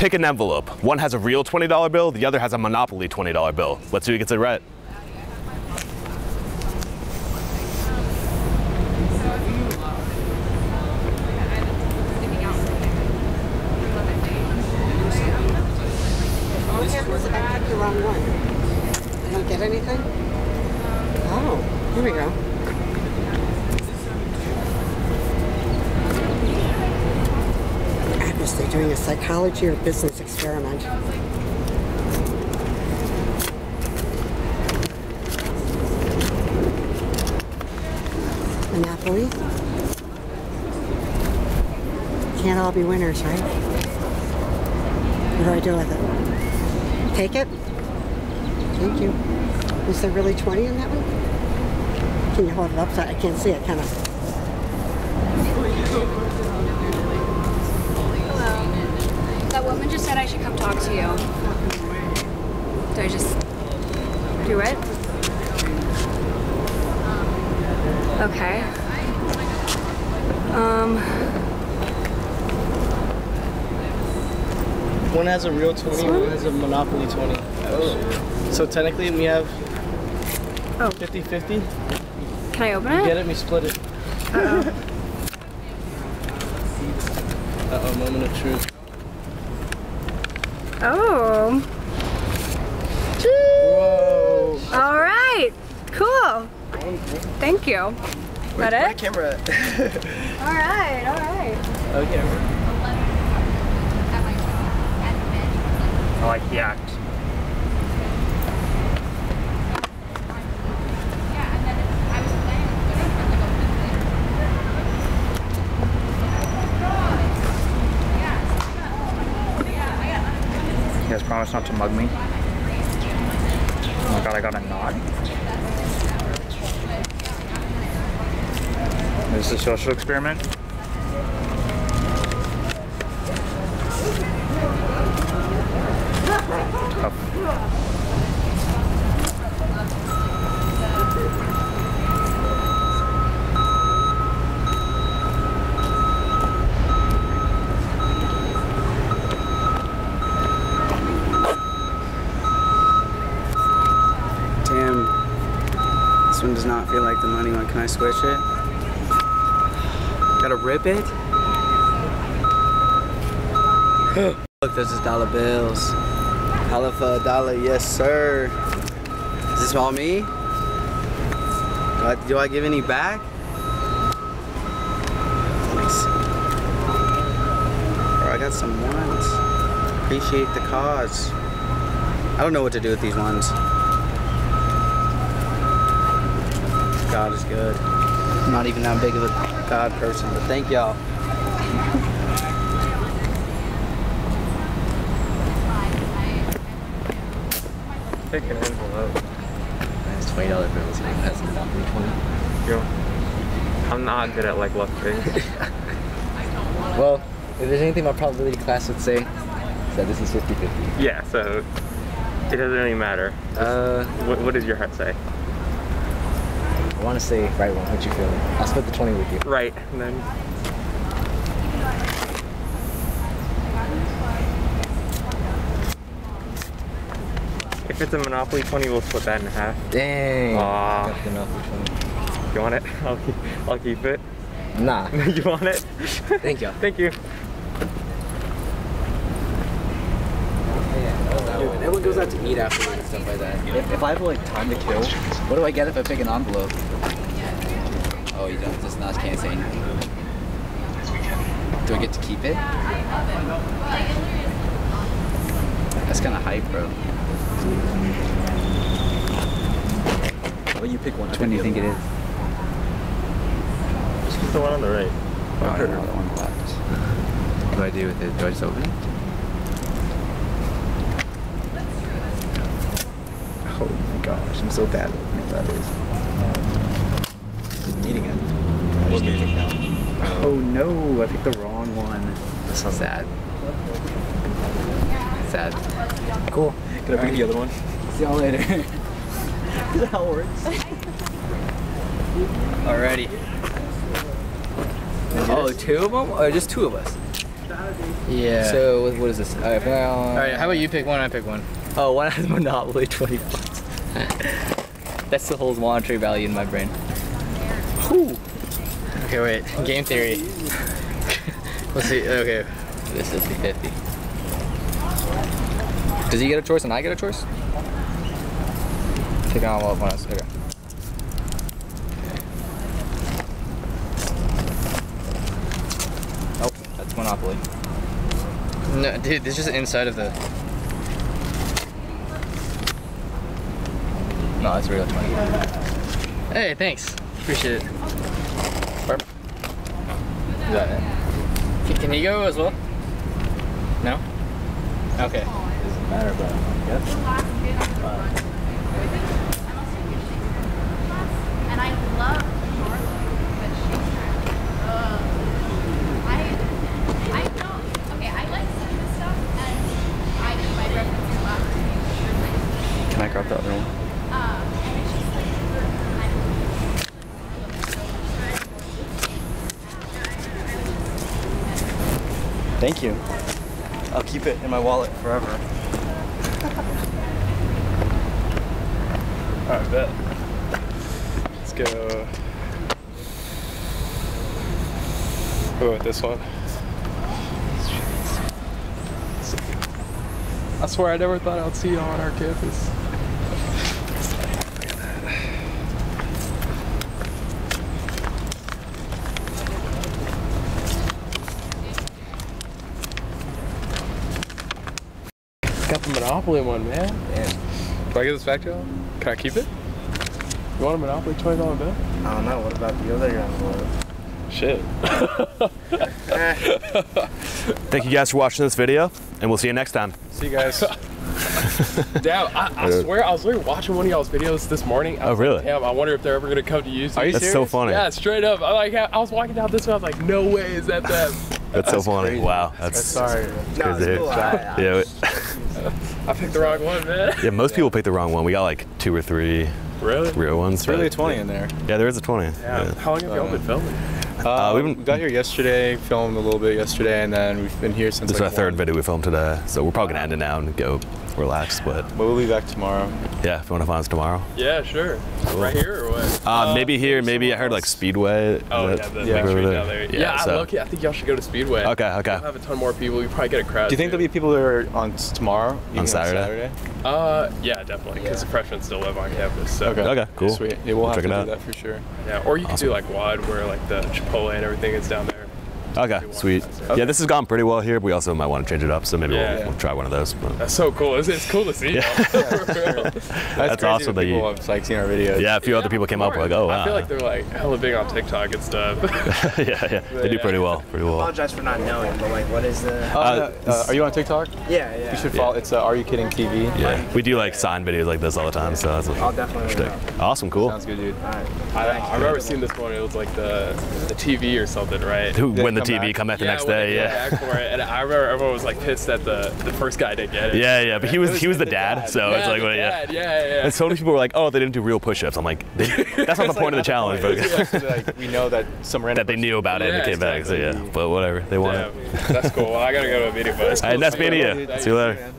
Pick an envelope. One has a real $20 bill, the other has a Monopoly $20 bill. Let's see who gets it right. I don't get anything? Oh, here we go. Obviously doing a psychology or business experiment. Monopoly. Can't all be winners, right? What do I do with it? Take it? Thank you. Is there really 20 in that one? Can you hold it up so I can't see it, kind of? Said I should come talk to you. Do I just do it? Okay. Um, One has a real 20, one has a Monopoly 20. Oh. So technically we have Oh. 50 50. can I open You it? get it, we split it. Uh-oh. Uh oh, moment of truth. Oh. Whoa. All right. Cool. Thank you. That it? camera. All right. All right. okay. I like the act. You guys promise not to mug me? Oh my god, I got a nod. This is a social experiment. Feel like the money one. Can I switch it? Gotta rip it? Look, this is dollar bills. Dollar for a dollar, yes sir. Is this all me? Do I, do I give any back? I got some ones. Appreciate the cause. I don't know what to do with these ones. God is good. I'm not even that big of a God person, but thank y'all. Pick an envelope. That's twenty dollar bills. and That's Monopoly twenty. Yo. I'm not good at like luck things. Well, if there's anything my probability class would say, it's that this is 50-50. yeah, so it doesn't really matter. Uh, What, what does your heart say? I want to say right one. What you feeling? I'll split the twenty with you. Right, and then if it's a Monopoly 20, we'll split that in half. Dang. Aw. Got the Monopoly You want it? I'll keep, I'll keep it. Nah. you want it? Thank you. Thank you. Everyone goes out to eat afterwards and stuff like that. If, if I have like time to kill, what do I get if I pick an envelope? Oh, you don't. Just not can't say anything. Do I get to keep it? That's kind of hype, bro. Well, you pick one. Which one do you think it is? Just the one on the right. Oh, I don't know that one left. What do I do with it? Do I just open it? Oh my gosh, I'm so bad at what that is. Eating it. Oh no, I picked the wrong one. That's so sad. Sad. Cool. Can I pick the other one? See y'all later. Is that how it works? Alrighty. Oh, two of them? Or oh, just two of us? Yeah. So what, what is this? All right, All right. How about you pick one? I pick one. Oh, one has Monopoly 20 bucks. That's the whole monetary value in my brain. Okay, wait. Game theory. Let's see. Okay. This is the 50. Does he get a choice and I get a choice? Pick on all one else. Okay. Nope, that's Monopoly. No, dude. This is just inside of the. No, that's real 20. Hey, thanks. Appreciate it. Is that it? Can, can he go as well? No. Okay. Doesn't matter, but I guess. And I love Charlotte, but she's uh, I I don't okay, I like some of this stuff and I do my references last Can I grab the other one? um and it's just like Thank you. I'll keep it in my wallet forever. Alright, bet. Let's go. Go with this one. I swear I never thought I'd see y'all on our campus. Got the Monopoly one, man. Do I get this back to y'all? Can I keep it? You want a Monopoly $20 bill? I don't know. What about the other envelope? Shit. Thank you guys for watching this video, and we'll see you next time. See you guys. Damn, I, I swear I was literally watching one of y'all's videos this morning. I Oh, was like, really? Damn, I wonder if they're ever gonna come to use Are you That's so funny. Yeah, straight up. I like I was walking down this way. I was like, no way, is that them? That's, so funny. Wow, that's Sorry, No, it's cool. I, I, Yeah, we- I picked the wrong one, man. yeah. Most people pick the wrong one. We got like two or three Really? real ones. Really a but- 20 in there. Yeah, there is a twenty. Yeah. Yeah. How long have y'all been filming? Uh, we've we got here yesterday, filmed a little bit yesterday, and then we've been here since This is our like third video we filmed today, so we're probably gonna end it now and go relax. But But we'll be back tomorrow. yeah, if you want to find us tomorrow, Yeah, sure. Right here or what? uh, maybe here, maybe I heard like Speedway. Oh Is yeah, that- the yeah, big down there. Yeah, Yeah, so- I, look, I think y'all should go to Speedway. Okay, okay. We'll have a ton more people. You probably get a crowd. Do you think too. there'll be people there on tomorrow? On Saturday? Uh, yeah, definitely, because the freshmen still live on campus. So. Okay. Okay, cool. Sweet. Yeah, we'll have Check to it do out. that for sure. Yeah, or you could do like WAD, where like the Chipotle and everything is down there. Okay, sweet. Yeah, this has gone pretty well here, but we also might want to change it up, so maybe Yeah. we'll, we'll try one of those. But That's so cool. It's, it's cool to see. Yeah. y'all. For real. That's, That's crazy awesome that that you- people have like seen our videos. yeah, a few other people came up like, oh wow. I feel like they're like hella big on TikTok and stuff. yeah, yeah, they do pretty well, pretty well. I apologize for not knowing, but like, what is the? Uh, Uh, uh, are you on TikTok? Yeah, yeah. You should follow. It's uh, Are You Kidding TV. Yeah, we do like sign videos like this all the time, so that's I'll a definitely. shtick. Awesome, cool. Sounds good, dude. I, I remember seeing this one. It was like the the TV or something, right? Who They win the TV, back. come back the Yeah, next day, yeah. back for it, and I remember everyone was like pissed that the the first guy didn't get it. Yeah, yeah, but he was he was the dad, so yeah, it's like, well, yeah. dad, yeah, yeah. And so many people were like, oh, they didn't do real push-ups. I'm like, that's not the point of the challenge, but like we know that some random that they knew about it and they came back. So yeah, but whatever, they won it. that's cool. I gotta go to a meeting, but it's All right, cool nice meeting you. See you later.